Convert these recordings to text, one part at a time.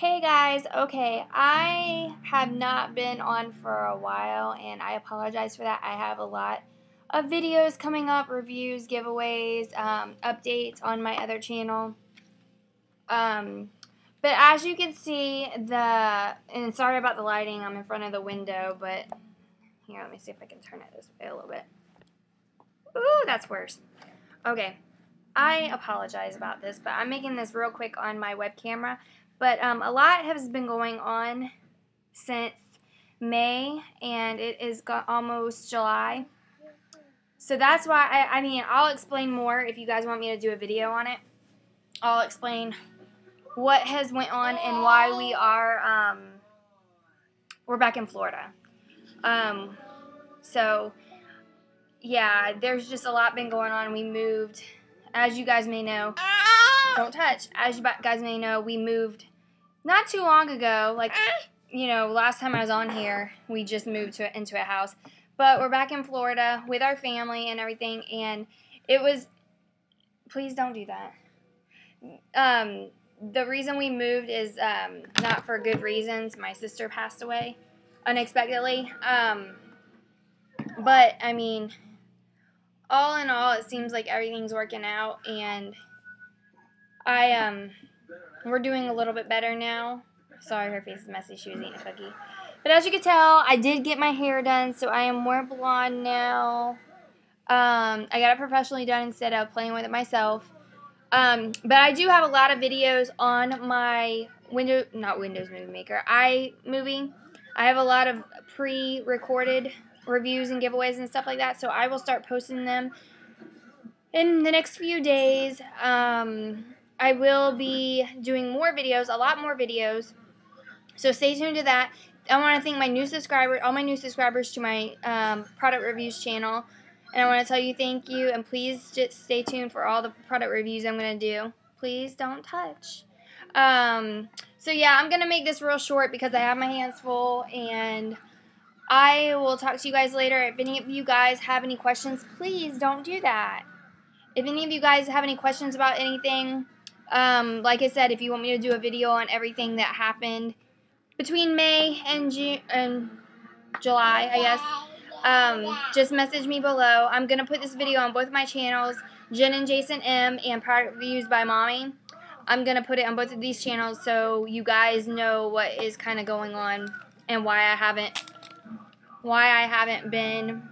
Hey guys, okay, I have not been on for a while and I apologize for that. I have a lot of videos coming up, reviews, giveaways, um, updates on my other channel. Um, but as you can see, the, and sorry about the lighting, I'm in front of the window, but here, let me see if I can turn it this way a little bit. Ooh, that's worse. Okay, I apologize about this, but I'm making this real quick on my web camera. But um, a lot has been going on since May, and it is almost July. So that's why, I, I mean, I'll explain more if you guys want me to do a video on it. I'll explain what has went on and why we are, um, we're back in Florida. Um, so, yeah, there's just a lot been going on. We moved, as you guys may know, don't touch. As you guys may know, we moved not too long ago. Like, you know, last time I was on here, we just moved to into a house. But we're back in Florida with our family and everything, and it was. Please don't do that. Um, the reason we moved is um, not for good reasons. My sister passed away unexpectedly. Um, but I mean, all in all, it seems like everything's working out, and I um, we're doing a little bit better now. Sorry, her face is messy. She was eating a cookie. But as you can tell, I did get my hair done, so I am more blonde now. Um, I got it professionally done instead of playing with it myself. Um, but I do have a lot of videos on my window, not Windows Movie Maker, iMovie. I have a lot of pre-recorded reviews and giveaways and stuff like that. So I will start posting them in the next few days. Um, I will be doing more videos, a lot more videos. So stay tuned to that. I want to thank my new subscribers, all my new subscribers to my um, product reviews channel. And I want to tell you thank you. And please just stay tuned for all the product reviews I'm going to do. Please don't touch. Um, so yeah, I'm going to make this real short because I have my hands full. And I will talk to you guys later. If any of you guys have any questions, please don't do that. If any of you guys have any questions about anything, um, like I said, if you want me to do a video on everything that happened between May and June and July, I guess, um, just message me below. I'm gonna put this video on both my channels, Jenn and Jason M, and Product Reviews by Mommy. I'm gonna put it on both of these channels so you guys know what is kind of going on and why I haven't why I haven't been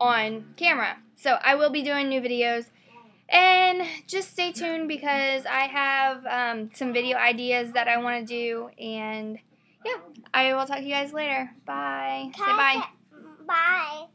on camera. So I will be doing new videos. And just stay tuned because I have um, some video ideas that I want to do. And yeah, I will talk to you guys later. Bye. Say bye. Bye.